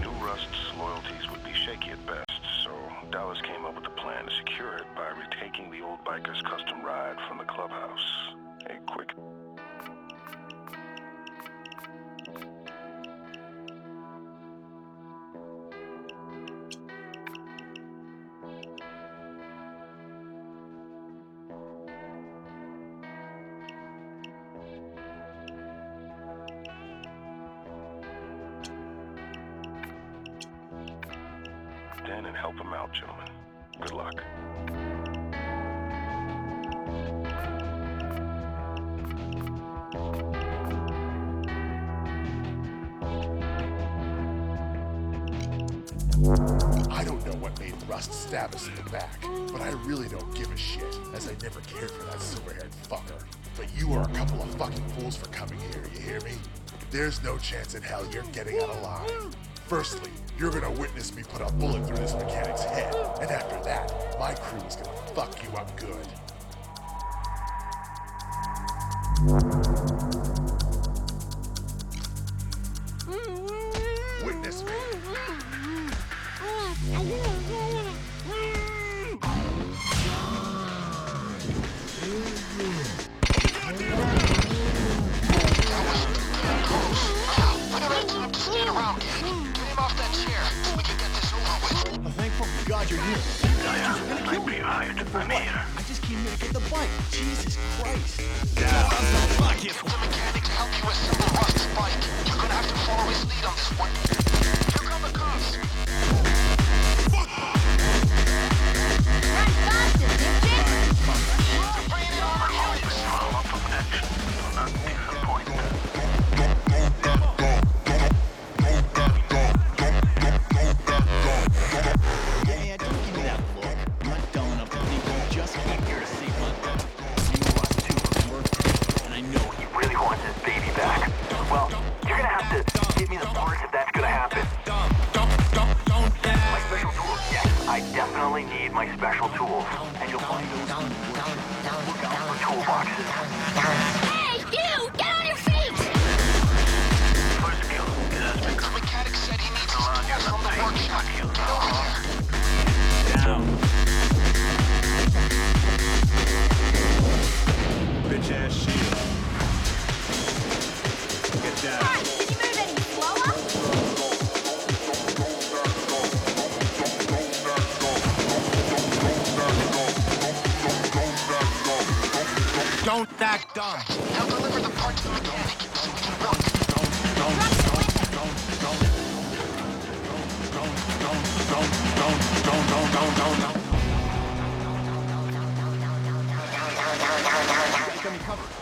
Knew Rust's loyalties would be shaky at best, so Dallas came up with a plan to secure it by retaking the old biker's custom ride from the clubhouse. A quick There's no chance in hell you're getting out alive. Firstly, you're gonna witness me put a bullet through this mechanic's head, and after that, my crew is gonna fuck you up good. Act dumb. Now deliver the part to the mechanic so we can work. You got me covered, right? On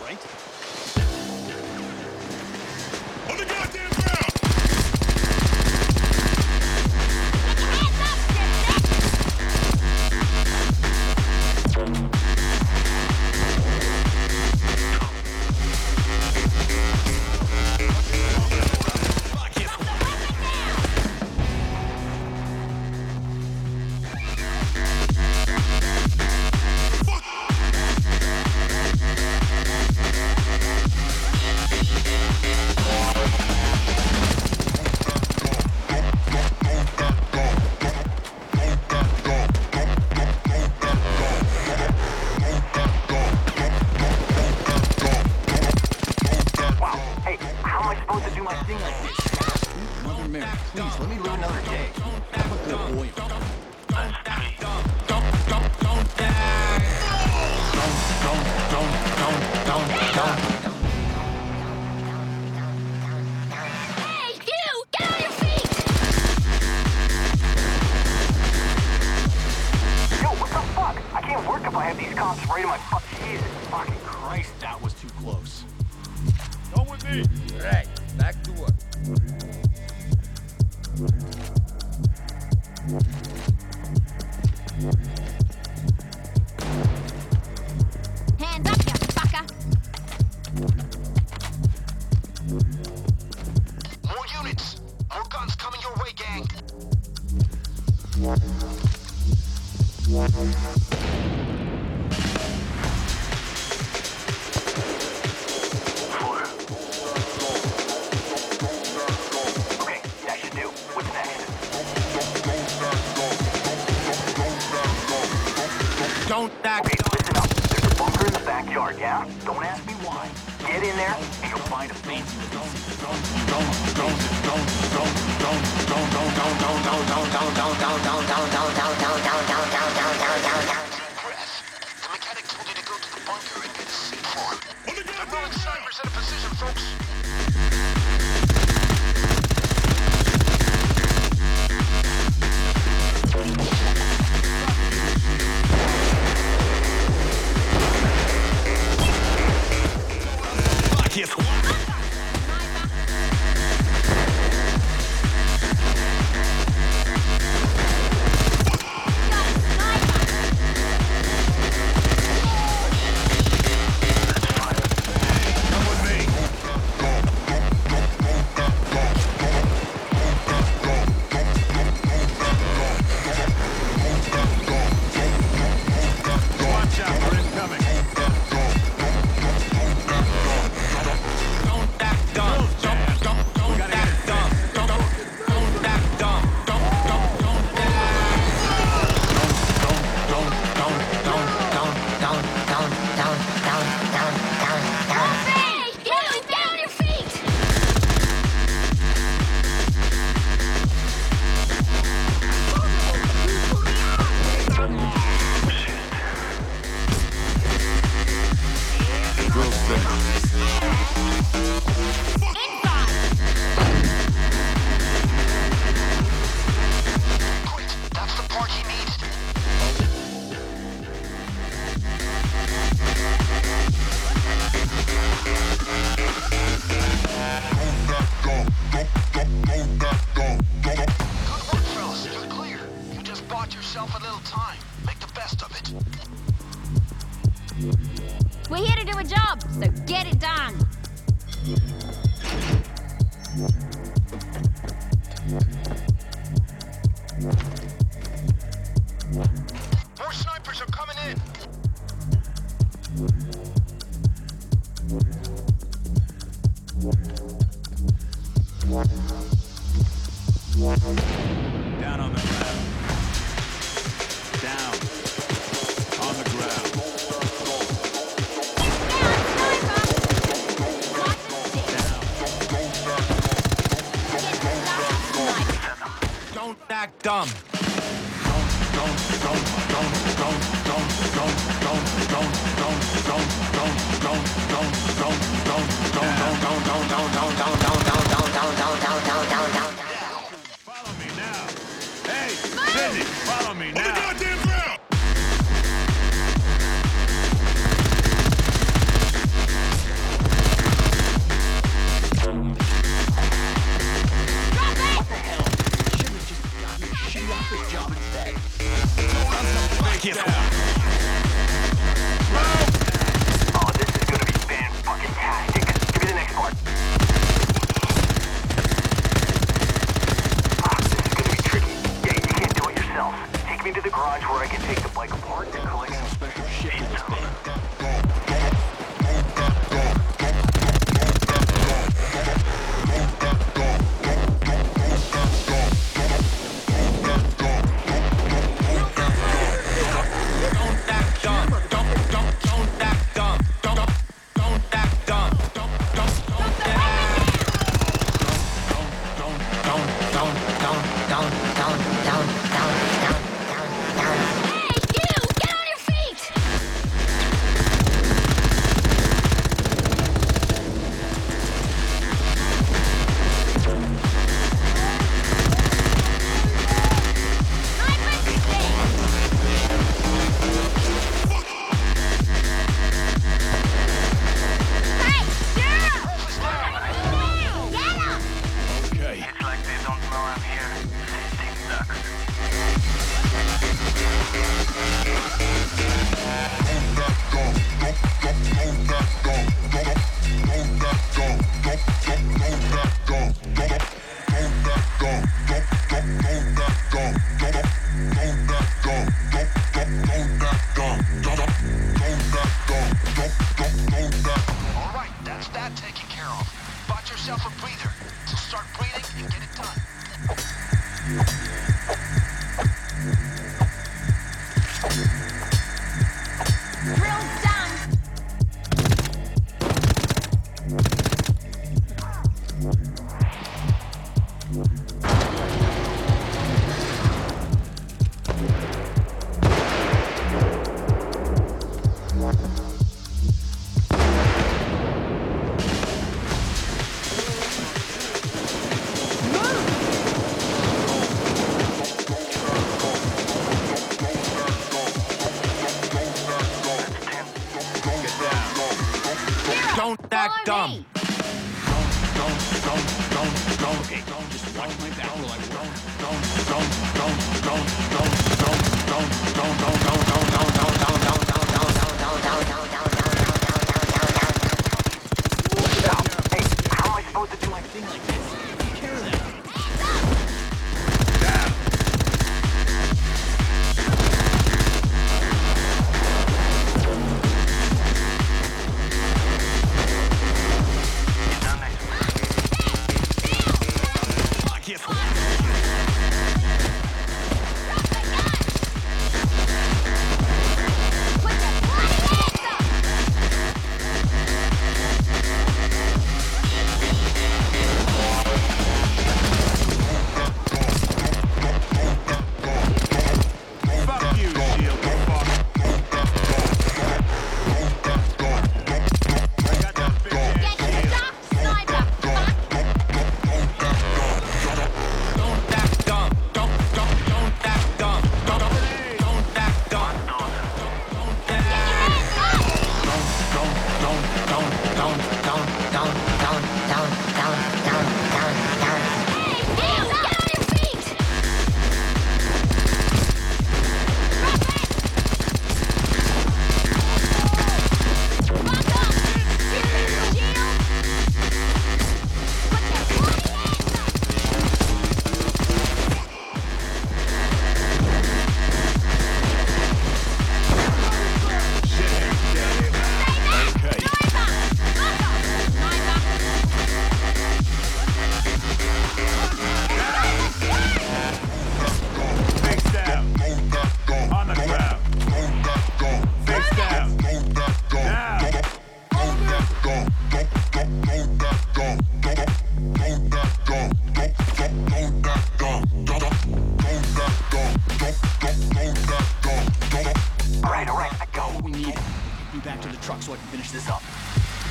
truck so I can finish this up.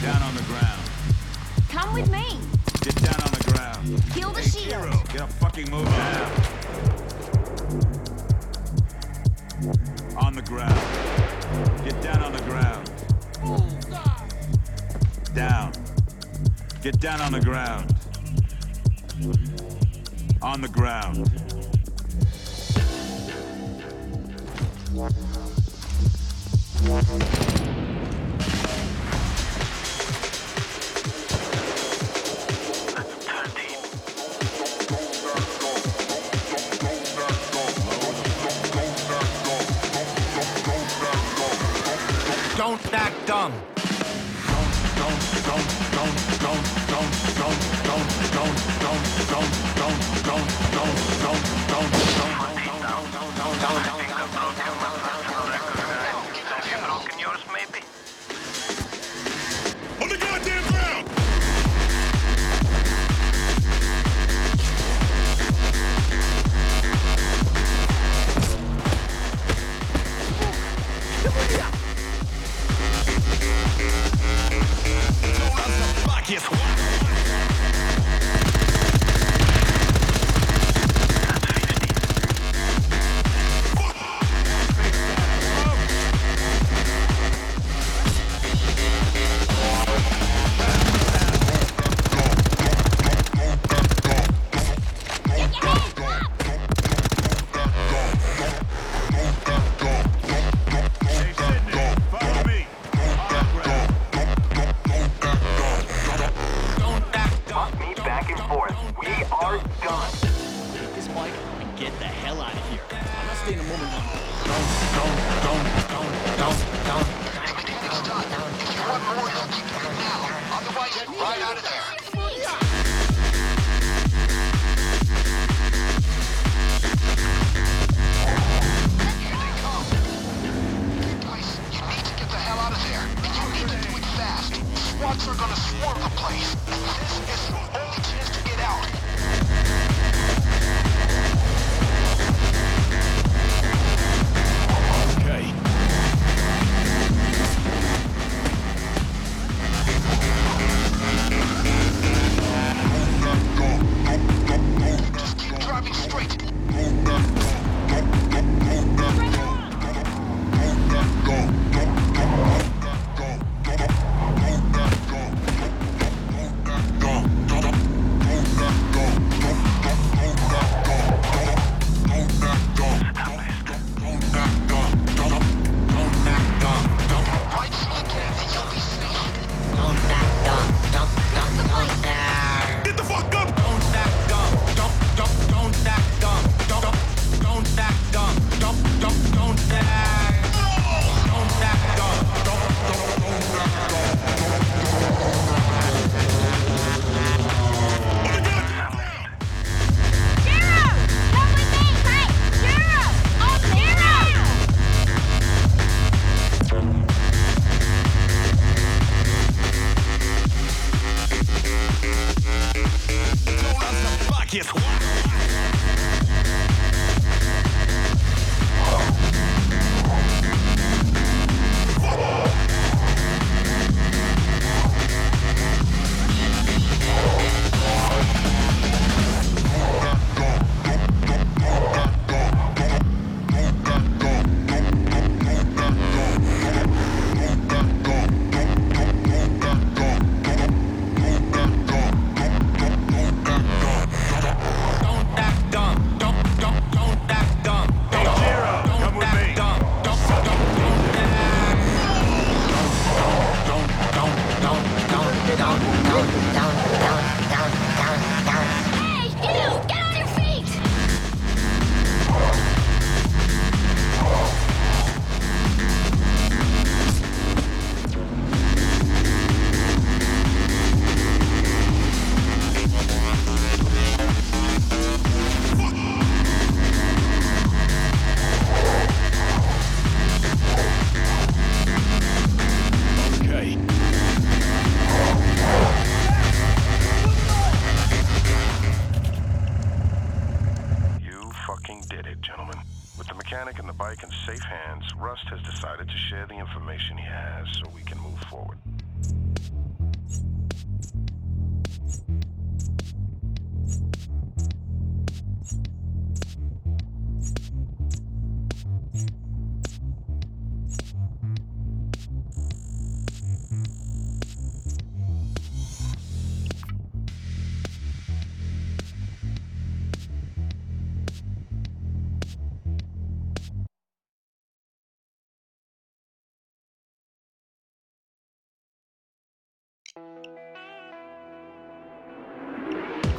Down on the ground. Come with me. Get down on the ground. Kill the hey, shield. Hero, get a fucking move now. On the ground. Get down on the ground. Down. Get down on the ground. On the ground. Thank. dumb. Don't, don't, don't, squads are gonna swarm the place. This is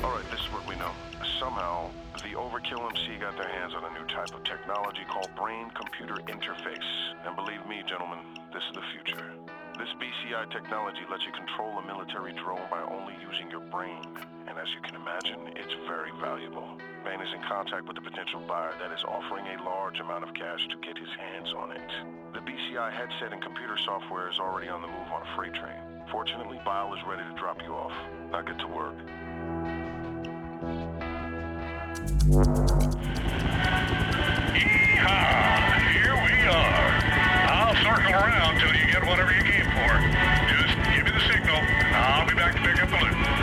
Alright, this is what we know. Somehow, the Overkill MC got their hands on a new type of technology called brain-computer interface. And believe me, gentlemen, this is the future. This BCI technology lets you control a military drone by only using your brain. And as you can imagine, it's very valuable. Bain is in contact with a potential buyer that is offering a large amount of cash to get his hands on it. The BCI headset and computer software is already on the move on a freight train. Fortunately, Bile is ready to drop you off. Now get to work. Yeehaw! Here we are. I'll circle around till you get whatever you came for. Just give me the signal, and I'll be back to pick up the loot.